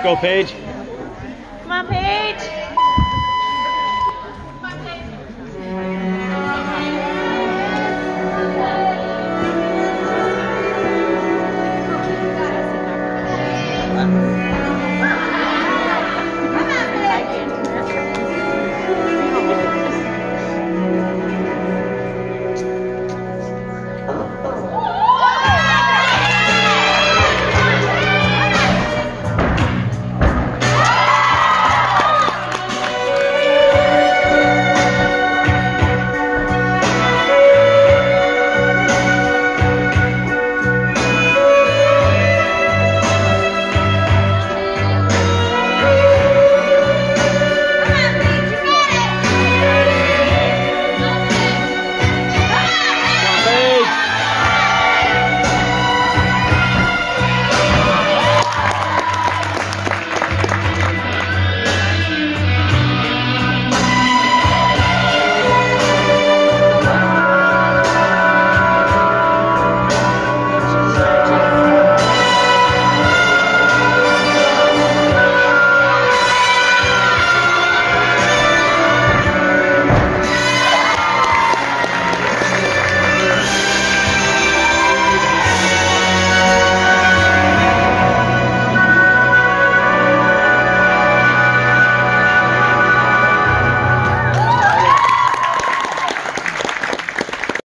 Let's go, Paige. Come on, Paige. Thank